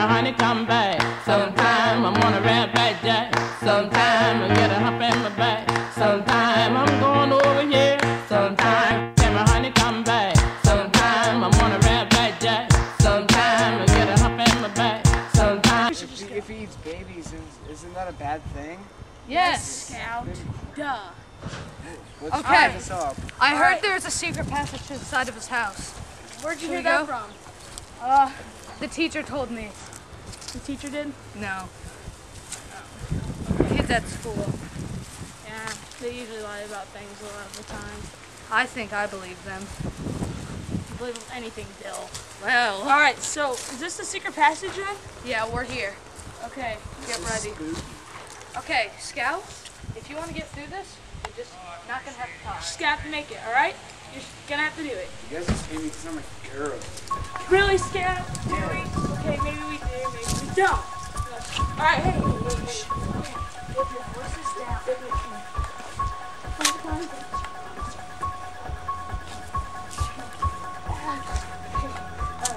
my honey come back. Sometime I'm on a red back jack. Sometime I get a hump in my back. Sometime I'm going over here. Sometime can my honey come back. Sometime I'm on a red back jack. Sometime I get a hump in my back. Sometime. If he, if he eats babies, isn't, isn't that a bad thing? Yes. Scout. Duh. Let's Okay. try this up. I heard there's a secret passage to the side of his house. Where'd you Should hear that go? from? Uh, the teacher told me. The teacher did? No. Kids at school. Yeah, they usually lie about things a lot of the time. I think I believe them. You believe anything, Dill. Well. Alright, so is this the secret passage then? Yeah, we're here. Okay. Get ready. Okay, Scout, if you want to get through this, you're just not gonna have to talk. Just gotta have to make it, alright? You're gonna have to do it. You guys just hate me because I'm a girl. Really, Scout? Really? Okay, maybe we do, maybe we don't. Alright, hey, hey. Okay. Get your voices down. Get your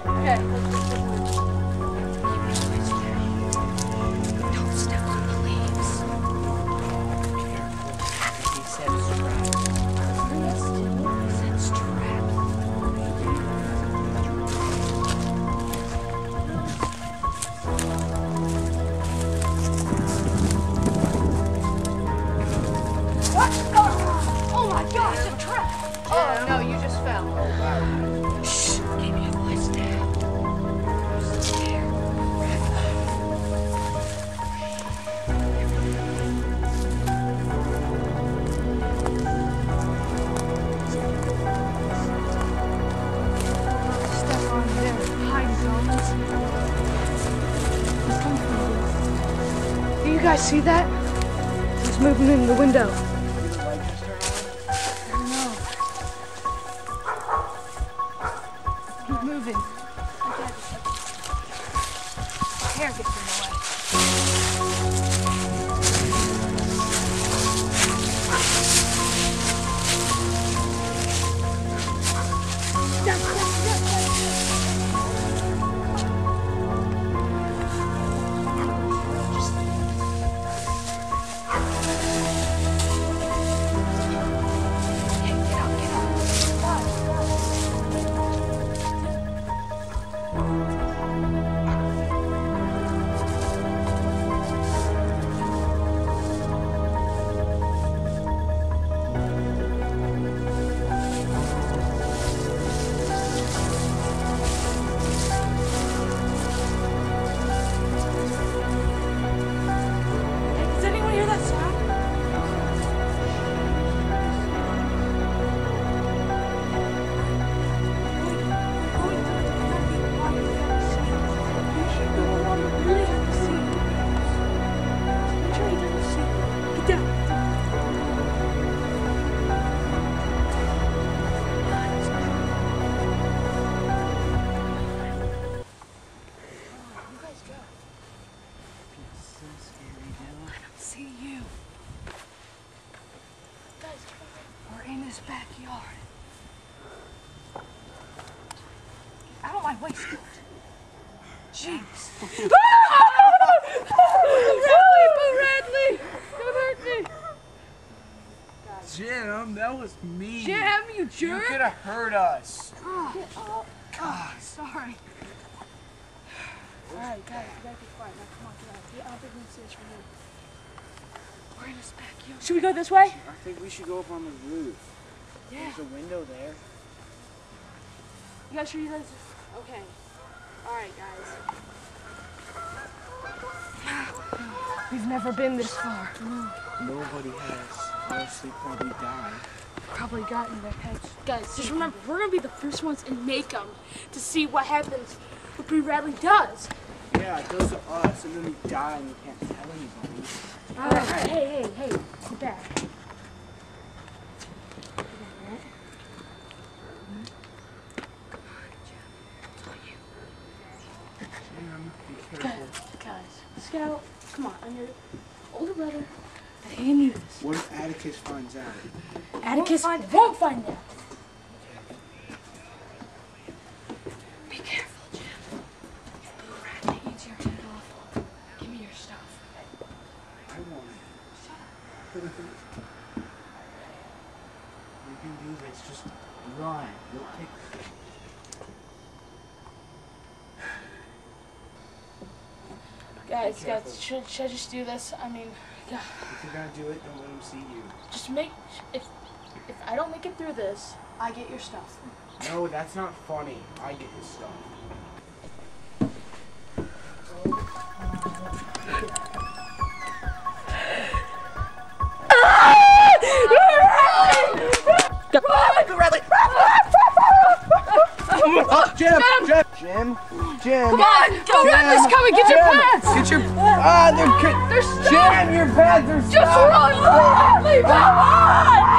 Okay. Don't guys see that? He's moving in the window. Keep moving. Hair gets in the way. Backyard. Out of my way, Scout. Jeez. Radley, Boo Radley! Don't hurt me. Jem, that was me. Jem, you jerk! You jerk! could have hurt us. Oh, god oh, sorry. Alright, guys, you gotta be quiet. Now, come on, get out. Yeah, I don't think we can see this from here. We're in his backyard. Should we go this way? I think we should go up on the roof. Yeah. There's a window there. You guys sure you guys? Okay. Alright, guys. We've never been this far. Nobody has. Or else they probably died. Probably got in their heads. Guys, just remember, we're gonna be the first ones in Maycomb to see what happens what Bree Radley does. Yeah, it goes to us, and then we die, and we can't Guys, guys, Scout, come on. I'm your older brother. He knew this. What if Atticus finds out? Atticus won't find, won't find out. Be careful, Jem. Give me your stuff. I want it. You can do this. Just run. You'll take guys, should, should I just do this? I mean, God, If you're gonna do it, don't let him see you. just make if if I don't make it through this, I get your stuff. No, that's not funny. I get his stuff. Jem! Jem! Jem! Jem! Come on, go run this coming. Get your Jem! pants. Get your ah! They're They're stuck. Jem! Your pants are Just stuck. run, run, leave them on. No.